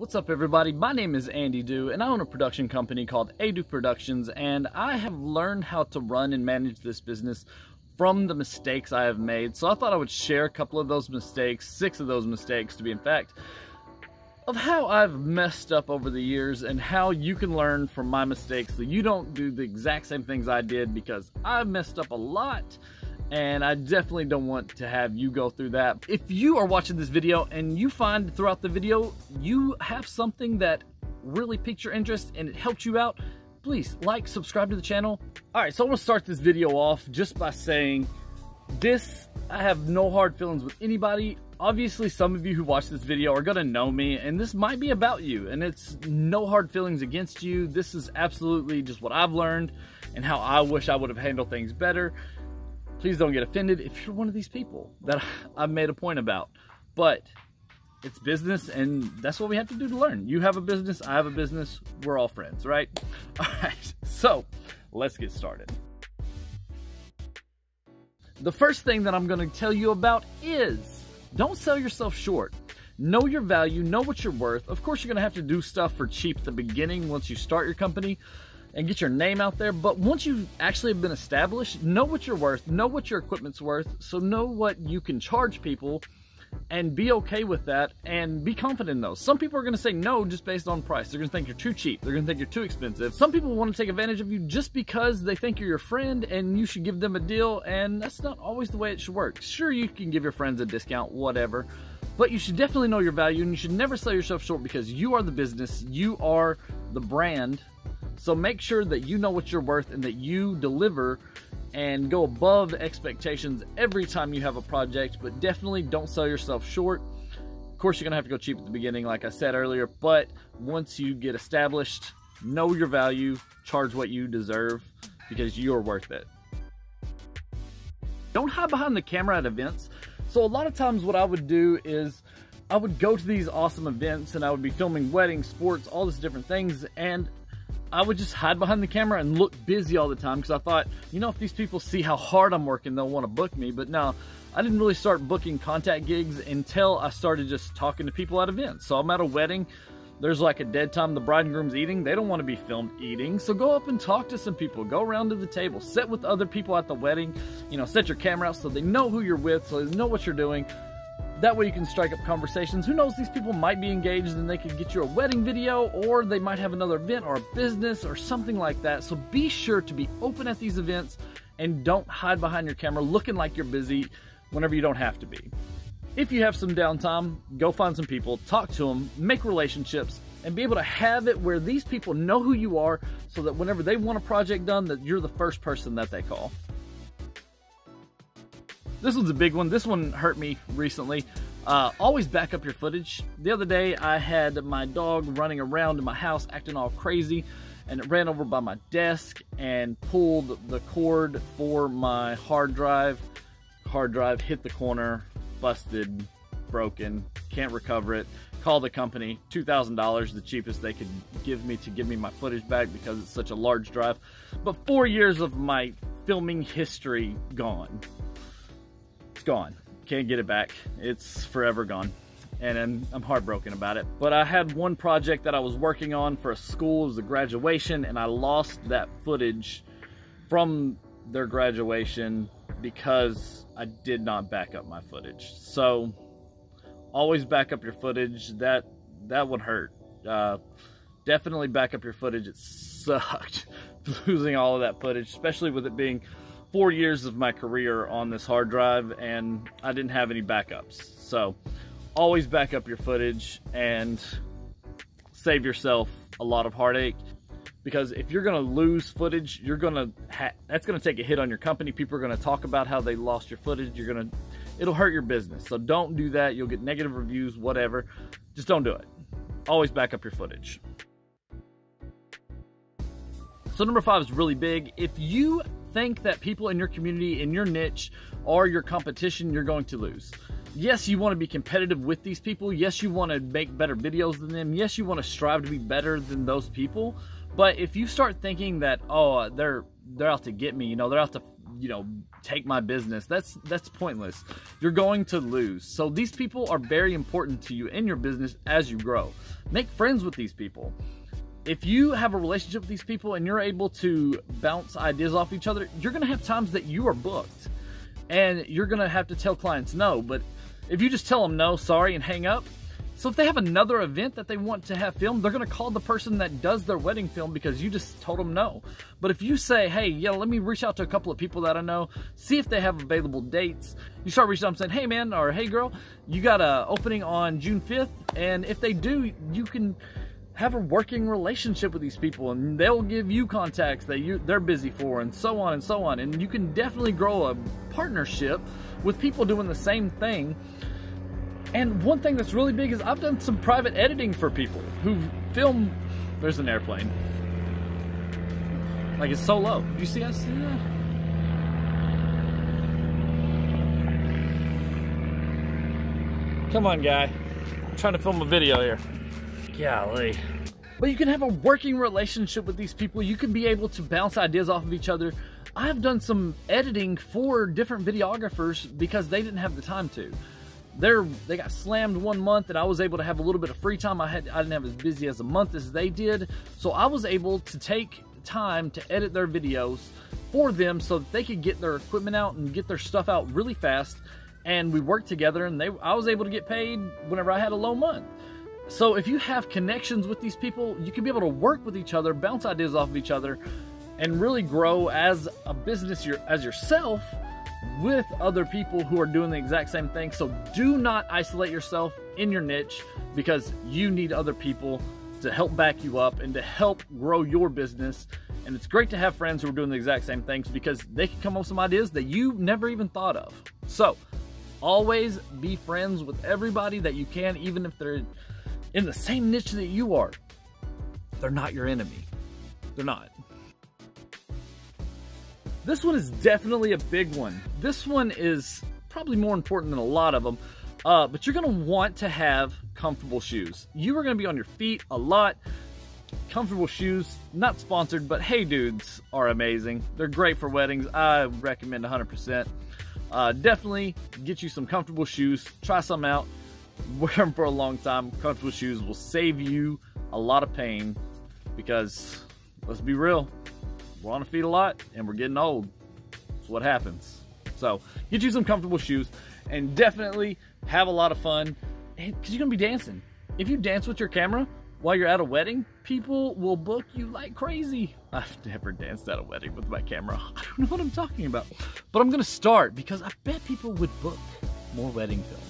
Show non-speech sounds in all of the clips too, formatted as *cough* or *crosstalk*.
What's up everybody? My name is Andy Dew and I own a production company called ADew Productions and I have learned how to run and manage this business from the mistakes I have made. So I thought I would share a couple of those mistakes, six of those mistakes to be in fact, of how I've messed up over the years and how you can learn from my mistakes so you don't do the exact same things I did because I've messed up a lot and I definitely don't want to have you go through that. If you are watching this video and you find throughout the video you have something that really piqued your interest and it helped you out, please like, subscribe to the channel. All right, so I'm gonna start this video off just by saying this, I have no hard feelings with anybody. Obviously, some of you who watch this video are gonna know me, and this might be about you, and it's no hard feelings against you. This is absolutely just what I've learned and how I wish I would have handled things better. Please don't get offended if you're one of these people that I've made a point about. But it's business and that's what we have to do to learn. You have a business, I have a business, we're all friends, right? *laughs* All right, so let's get started. The first thing that I'm gonna tell you about is don't sell yourself short. Know your value, know what you're worth. Of course, you're gonna have to do stuff for cheap at the beginning once you start your company, and get your name out there. But once you've actually been established, know what you're worth, know what your equipment's worth, so know what you can charge people and be okay with that and be confident in those. Some people are going to say no just based on price. They're going to think you're too cheap. They're going to think you're too expensive. Some people want to take advantage of you just because they think you're your friend and you should give them a deal and that's not always the way it should work. Sure, you can give your friends a discount, whatever, but you should definitely know your value and you should never sell yourself short because you are the business, you are the brand so make sure that you know what you're worth and that you deliver and go above expectations every time you have a project, but definitely don't sell yourself short. Of course, you're gonna have to go cheap at the beginning, like I said earlier, but once you get established, know your value, charge what you deserve because you're worth it. Don't hide behind the camera at events. So a lot of times what I would do is I would go to these awesome events and I would be filming weddings, sports, all these different things, and I would just hide behind the camera and look busy all the time because I thought, you know, if these people see how hard I'm working, they'll want to book me. But no, I didn't really start booking contact gigs until I started just talking to people at events. So I'm at a wedding, there's like a dead time the bride and groom's eating. They don't want to be filmed eating. So go up and talk to some people. Go around to the table. Sit with other people at the wedding. You know, set your camera out so they know who you're with, so they know what you're doing. That way you can strike up conversations. Who knows, these people might be engaged and they could get you a wedding video or they might have another event or a business or something like that. So be sure to be open at these events and don't hide behind your camera looking like you're busy whenever you don't have to be. If you have some downtime, go find some people, talk to them, make relationships, and be able to have it where these people know who you are so that whenever they want a project done that you're the first person that they call. This one's a big one. This one hurt me recently. Uh, always back up your footage. The other day I had my dog running around in my house acting all crazy and it ran over by my desk and pulled the cord for my hard drive. Hard drive hit the corner, busted, broken, can't recover it. Call the company, $2,000, the cheapest they could give me to give me my footage back because it's such a large drive. But four years of my filming history gone it's gone. Can't get it back. It's forever gone. And I'm, I'm, heartbroken about it. But I had one project that I was working on for a school. It was a graduation, and I lost that footage from their graduation because I did not back up my footage. So always back up your footage. That that would hurt. Uh, definitely back up your footage. It sucked *laughs* losing all of that footage, especially with it being four years of my career on this hard drive and I didn't have any backups. So always back up your footage and save yourself a lot of heartache because if you're going to lose footage, you're going to that's going to take a hit on your company. People are going to talk about how they lost your footage. You're going to it'll hurt your business. So don't do that. You'll get negative reviews, whatever. Just don't do it. Always back up your footage. So number 5 is really big. If you think that people in your community, in your niche, are your competition, you're going to lose. Yes, you want to be competitive with these people. Yes, you want to make better videos than them. Yes, you want to strive to be better than those people. But if you start thinking that, oh, they're they're out to get me, you know, they're out to you know, take my business. That's that's pointless. You're going to lose. So these people are very important to you in your business as you grow. Make friends with these people. If you have a relationship with these people and you're able to bounce ideas off each other, you're going to have times that you are booked. And you're going to have to tell clients no, but if you just tell them no, sorry and hang up, so if they have another event that they want to have filmed, they're going to call the person that does their wedding film because you just told them no. But if you say, hey, yeah, let me reach out to a couple of people that I know, see if they have available dates. You start reaching out and saying, hey, man, or hey, girl, you got a opening on June 5th. And if they do, you can have a working relationship with these people and they'll give you contacts that you they're busy for and so on and so on and you can definitely grow a partnership with people doing the same thing and one thing that's really big is I've done some private editing for people who film. There's an airplane. Like it's so low. You see us? Yeah. Come on, guy. I'm trying to film a video here. Golly. But you can have a working relationship with these people. You can be able to bounce ideas off of each other. I've done some editing for different videographers because they didn't have the time to they're they got slammed one month and I was able to have a little bit of free time. I had I didn't have as busy as a month as they did. So I was able to take time to edit their videos for them so that they could get their equipment out and get their stuff out really fast. And we worked together and they I was able to get paid whenever I had a low month. So if you have connections with these people, you can be able to work with each other, bounce ideas off of each other, and really grow as a business as yourself with other people who are doing the exact same thing. So do not isolate yourself in your niche because you need other people to help back you up and to help grow your business. And it's great to have friends who are doing the exact same things because they can come up with some ideas that you never even thought of. So always be friends with everybody that you can, even if they're in the same niche that you are. They're not your enemy. They're not. This one is definitely a big one. This one is probably more important than a lot of them, uh, but you're gonna want to have comfortable shoes. You are gonna be on your feet a lot. Comfortable shoes, not sponsored, but Hey Dudes are amazing. They're great for weddings. I recommend 100%. Uh, definitely get you some comfortable shoes. Try some out. *laughs* Wear them for a long time. Comfortable shoes will save you a lot of pain because let's be real, we're on our feet a lot and we're getting old. That's what happens. So get you some comfortable shoes and definitely have a lot of fun because you're going to be dancing. If you dance with your camera while you're at a wedding, people will book you like crazy. *laughs* I've never danced at a wedding with my camera. *laughs* I don't know what I'm talking about. But I'm going to start because I bet people would book more wedding films.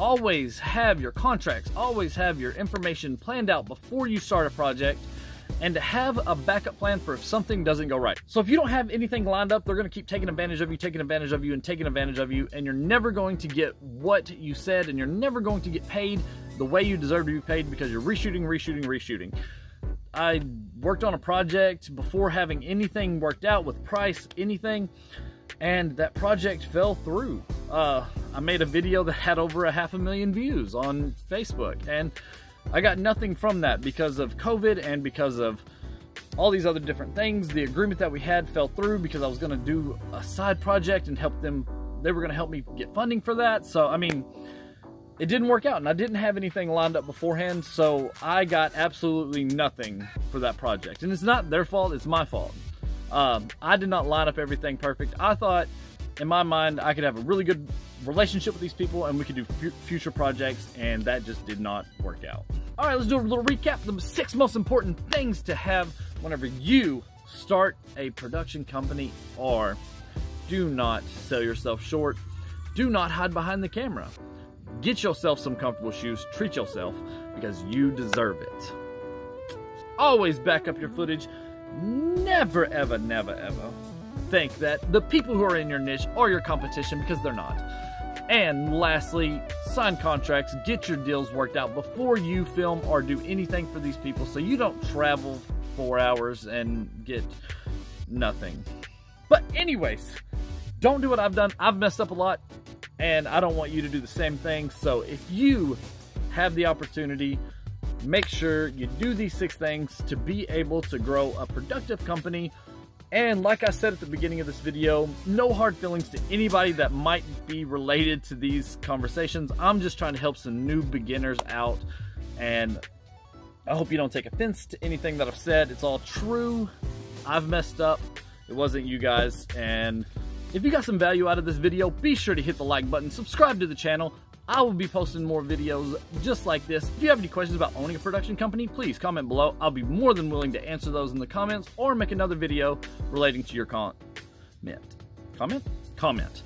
Always have your contracts, always have your information planned out before you start a project and to have a backup plan for if something doesn't go right. So if you don't have anything lined up, they're gonna keep taking advantage of you, taking advantage of you, and taking advantage of you, and you're never going to get what you said, and you're never going to get paid the way you deserve to be paid because you're reshooting, reshooting, reshooting. I worked on a project before having anything worked out with price, anything, and that project fell through. Uh, I made a video that had over a half a million views on Facebook, and I got nothing from that because of COVID and because of all these other different things. The agreement that we had fell through because I was going to do a side project and help them. They were going to help me get funding for that. So, I mean, it didn't work out, and I didn't have anything lined up beforehand, so I got absolutely nothing for that project. And it's not their fault, it's my fault. Um, I did not line up everything perfect. I thought, in my mind, I could have a really good relationship with these people and we could do future projects, and that just did not work out. All right, let's do a little recap. The six most important things to have whenever you start a production company are do not sell yourself short. Do not hide behind the camera. Get yourself some comfortable shoes. Treat yourself because you deserve it. Always back up your footage never, ever, never, ever think that the people who are in your niche are your competition because they're not. And lastly, sign contracts, get your deals worked out before you film or do anything for these people so you don't travel four hours and get nothing. But, anyways, don't do what I've done. I've messed up a lot and I don't want you to do the same thing. So, if you have the opportunity Make sure you do these six things to be able to grow a productive company. And like I said at the beginning of this video, no hard feelings to anybody that might be related to these conversations. I'm just trying to help some new beginners out. And I hope you don't take offense to anything that I've said. It's all true. I've messed up. It wasn't you guys. And if you got some value out of this video, be sure to hit the like button, subscribe to the channel. I will be posting more videos just like this. If you have any questions about owning a production company, please comment below. I'll be more than willing to answer those in the comments or make another video relating to your comment. Comment? Comment?